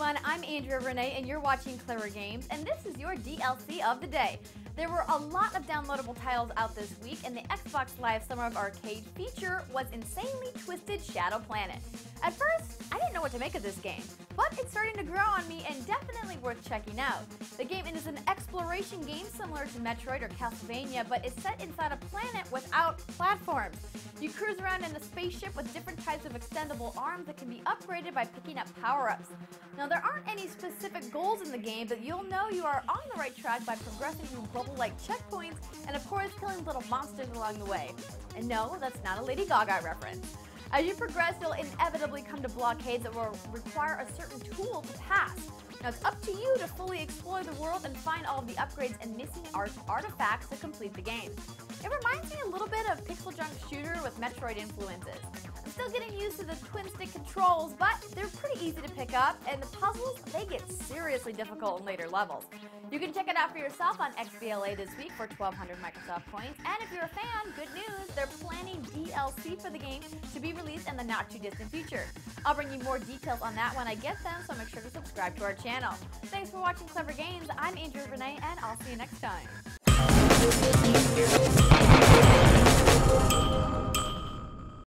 everyone, I'm Andrea Rene and you're watching Clevver Games and this is your DLC of the day. There were a lot of downloadable titles out this week and the Xbox Live Summer of Arcade feature was Insanely Twisted Shadow Planet. At first, I didn't know what to make of this game, but it's starting to grow on me and definitely worth checking out. The game is an exploration game similar to Metroid or Castlevania, but it's set inside a planet without platforms. You cruise around in a spaceship with different types of extendable arms that can be upgraded by picking up power-ups. Now, there aren't any specific goals in the game, but you'll know you are on the right track by progressing through bubble-like checkpoints and, of course, killing little monsters along the way. And no, that's not a Lady Gaga reference. As you progress, you'll inevitably come to blockades that will require a certain tool to pass. Now it's up to you to fully explore the world and find all of the upgrades and missing art artifacts to complete the game. It reminds me a little bit of PixelJunk Shooter with Metroid influences. I'm still getting used to the twin stick controls, but they're pretty easy to pick up, and the puzzles, they get seriously difficult in later levels. You can check it out for yourself on XBLA this week for 1200 Microsoft points, and if you're a fan, good news, they're DLC for the game to be released in the not too distant future. I'll bring you more details on that when I get them, so make sure to subscribe to our channel. Thanks for watching Clevver Games, I'm Andrea Rene, and I'll see you next time.